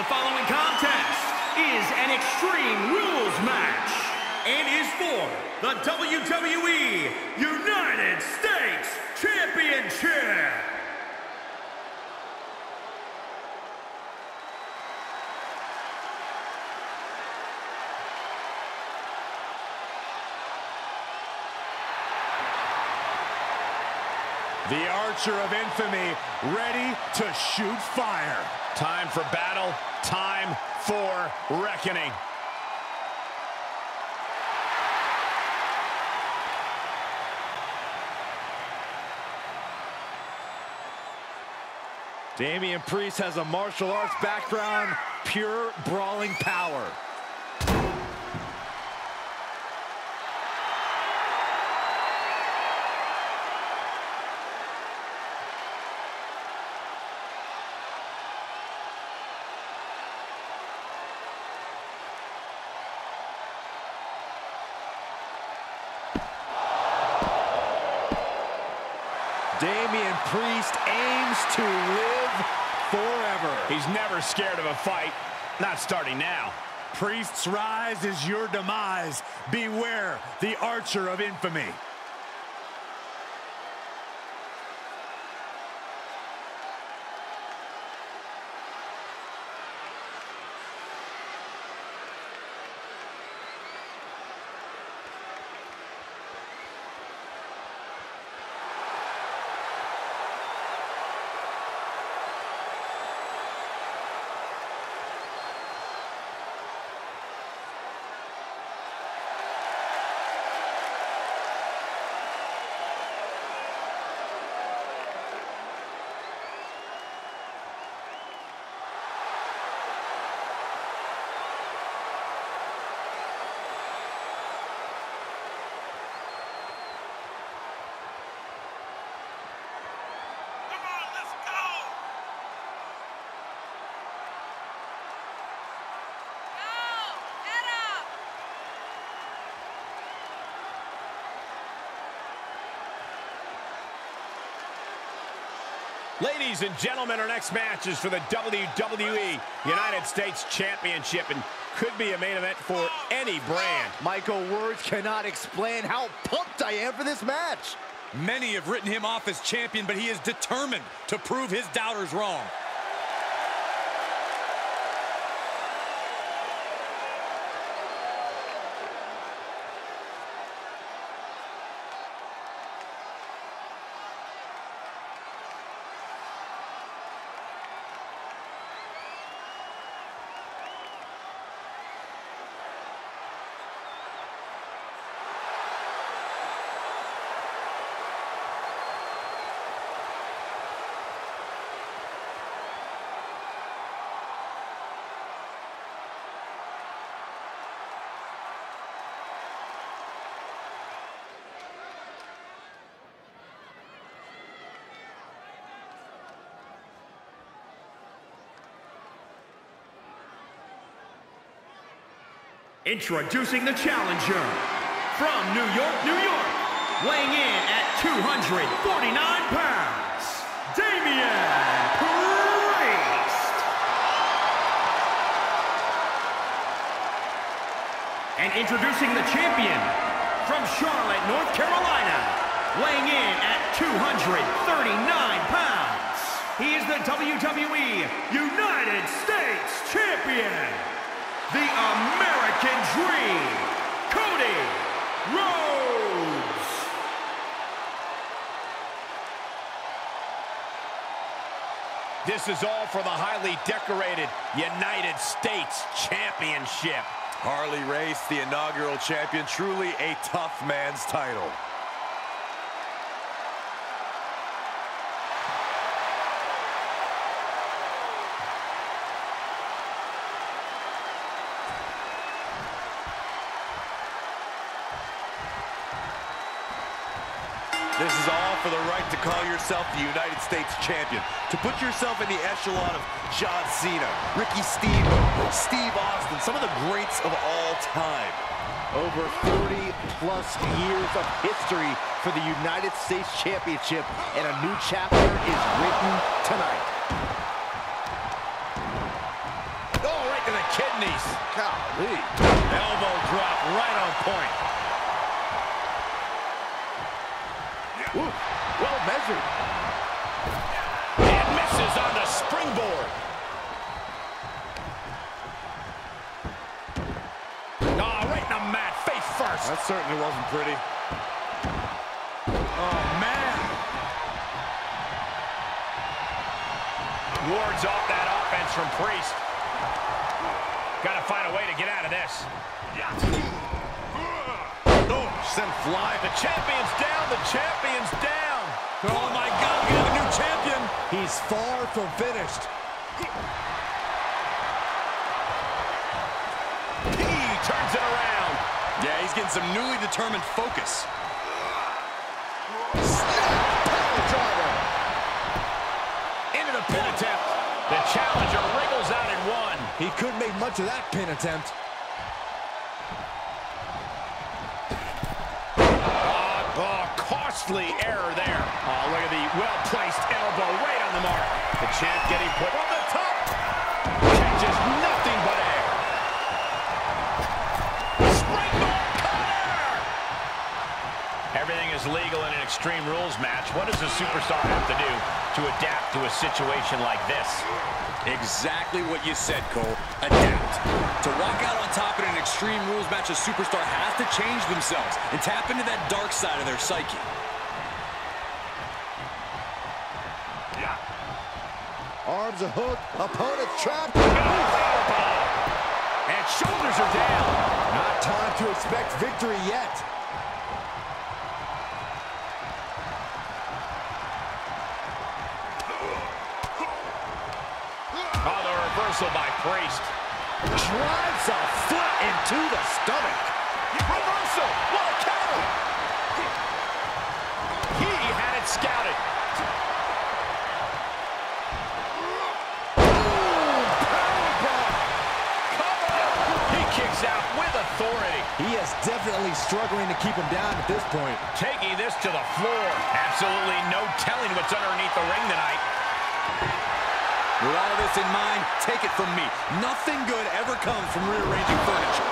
The following contest is an Extreme Rules match and is for the WWE United States Championship. The Archer of Infamy ready to shoot fire. Time for battle, time for reckoning. Damian Priest has a martial arts background, pure brawling power. Damian Priest aims to live forever. He's never scared of a fight. Not starting now. Priest's rise is your demise. Beware the Archer of Infamy. Ladies and gentlemen, our next match is for the WWE United States Championship and could be a main event for any brand. Michael, words cannot explain how pumped I am for this match. Many have written him off as champion, but he is determined to prove his doubters wrong. Introducing the challenger from New York, New York, weighing in at 249 pounds, Damian Priest. And introducing the champion from Charlotte, North Carolina, weighing in at 239 pounds. He is the WWE United States Champion the American Dream, Cody Rhodes. This is all for the highly decorated United States Championship. Harley Race, the inaugural champion, truly a tough man's title. This is all for the right to call yourself the United States champion. To put yourself in the echelon of John Cena, Ricky Steve, Steve Austin, some of the greats of all time. Over 40 plus years of history for the United States Championship, and a new chapter is written tonight. Oh, right to the kidneys. Golly. Elbow drop right on point. Woo, well measured. And misses on the springboard. Oh, right in the mat, face first. That certainly wasn't pretty. Oh, man. Wards off that offense from Priest. Got to find a way to get out of this. Yeah. The champion's down. The champion's down. Oh, my God, we have a new champion. He's far from finished. He turns it around. Yeah, he's getting some newly determined focus. Into the pin attempt. The challenger wriggles out in one. He couldn't make much of that pin attempt. Oh, costly error there. Oh, look at the well-placed elbow right on the mark. The champ getting put on the top. Catches nothing but air. Springboard cutter! Everything is legal in an Extreme Rules match. What does a superstar have to do to adapt to a situation like this? Exactly what you said, Cole. Adapt. To walk out on top in an Extreme Rules match, a superstar has to change themselves and tap into that dark side of their psyche. A hook, opponent trapped. And shoulders are down. Not time to expect victory yet. Oh, the reversal by Priest. Drives a foot into the stomach. Reversal! What a counter! He had it scouted. Definitely struggling to keep him down at this point. Taking this to the floor. Absolutely no telling what's underneath the ring tonight. With all of this in mind, take it from me. Nothing good ever comes from rearranging furniture.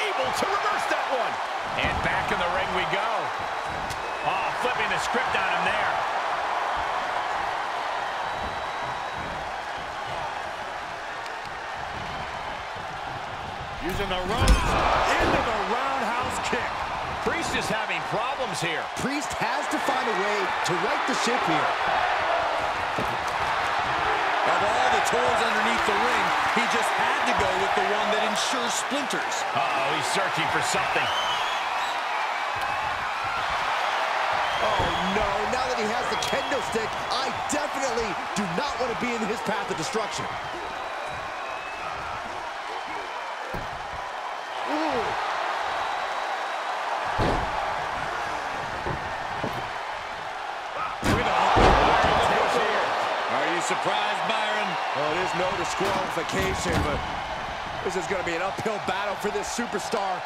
Able to reverse that one. And back in the ring we go. Oh, flipping the script on him there. Using the ropes into the roundhouse kick. Priest is having problems here. Priest has to find a way to right the ship here. Of all the toys underneath the ring, he just had to go with the one that ensures splinters. Uh-oh, he's searching for something. Oh no, now that he has the kendo stick, I definitely do not want to be in his path of destruction. Surprised, Byron? Oh, there's no disqualification, but this is going to be an uphill battle for this superstar.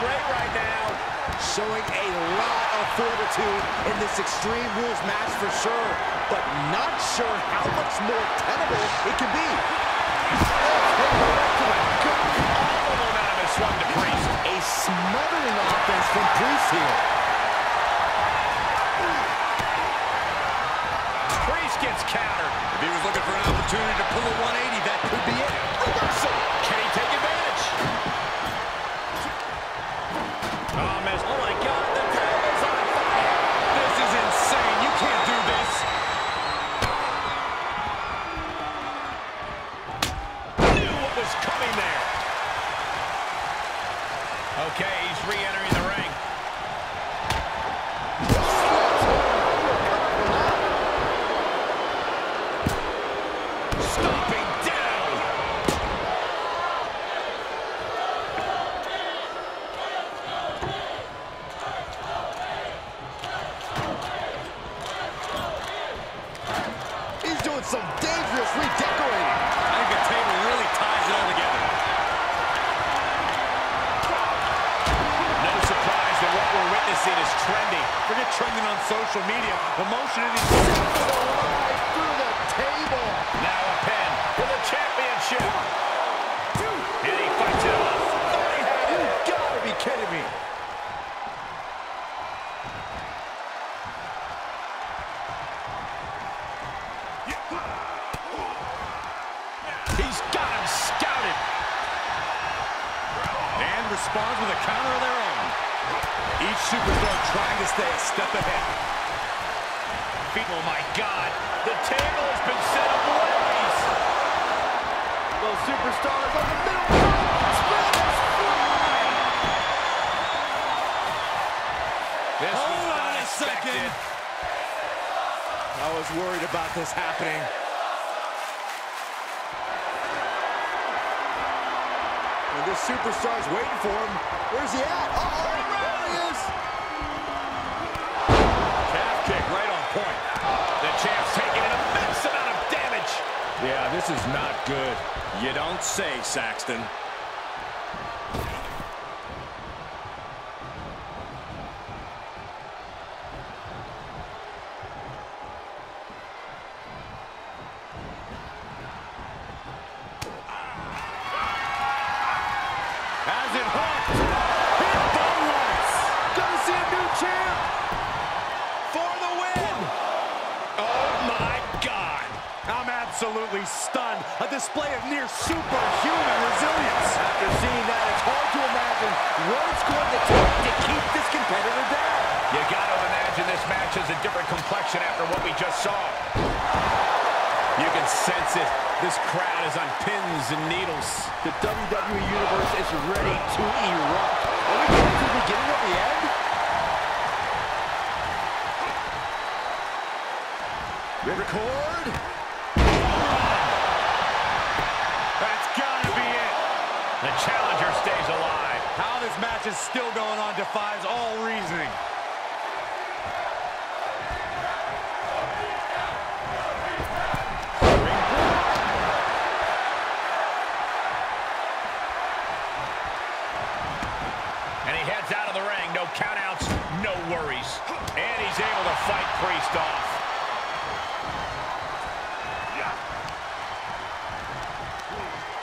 Great right now. Showing a lot of fortitude in this Extreme Rules match for sure, but not sure how much more tenable it can be. A smothering offense from Priest here. Priest gets countered. If he was looking for an opportunity to pull a 180, that could be it. Reversal. Oh, This Hold on a expected. second. I was worried about this happening. And this superstar's waiting for him. Where's he at? Uh-oh, there he is. Calf kick right on point. The champ's taking an immense amount of damage. Yeah, this is not good. You don't say, Saxton. Absolutely stunned. A display of near superhuman resilience. After seeing that, it's hard to imagine what it's going to take to keep this competitor down. You got to imagine this match has a different complexion after what we just saw. You can sense it. This crowd is on pins and needles. The WWE Universe is ready to erupt. Are we getting to the beginning of the end? Record. Is still going on defies all reasoning. And he heads out of the ring. No countouts, no worries. And he's able to fight Priest off.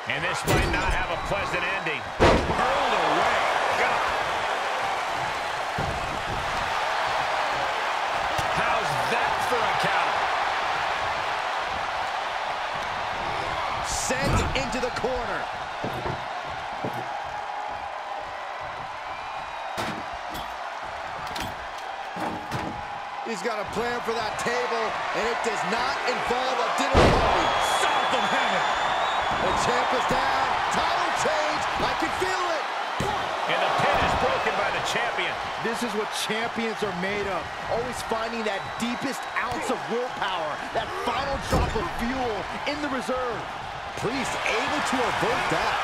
And this might not have a pleasant ending. Corner. He's got a plan for that table, and it does not involve a dinner party. South of heaven. The champ is down. Title change. I can feel it. And the pin is broken by the champion. This is what champions are made of. Always finding that deepest ounce of willpower, that final drop of fuel in the reserve. Priest able to avert that.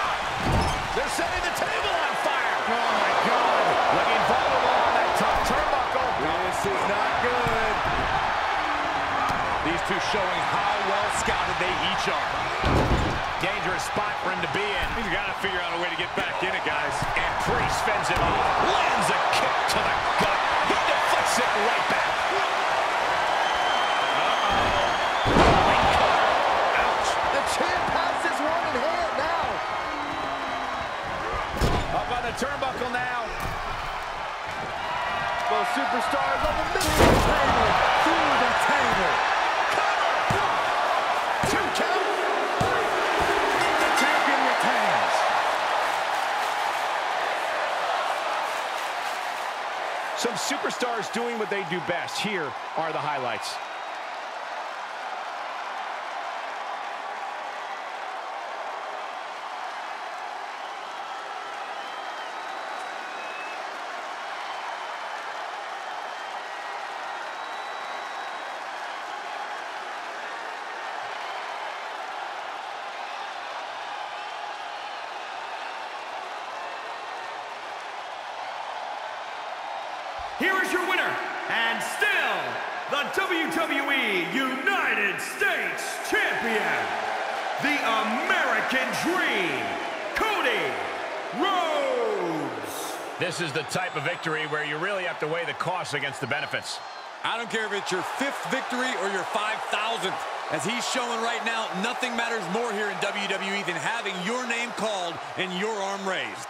They're setting the table on fire. Oh, my God. Looking vulnerable on that top turnbuckle. This is not good. These two showing how well scouted they each are. Dangerous spot for him to be in. He's got to figure out a way to get back in it, guys. And Priest fends it off. Lands a kick to the gut. He deflects it right back. Superstars on the middle of the table. Through the table. Some superstars doing what they do best. Here are the highlights. Here is your winner, and still the WWE United States Champion, the American Dream, Cody Rhodes. This is the type of victory where you really have to weigh the costs against the benefits. I don't care if it's your fifth victory or your 5,000th. As he's showing right now, nothing matters more here in WWE than having your name called and your arm raised.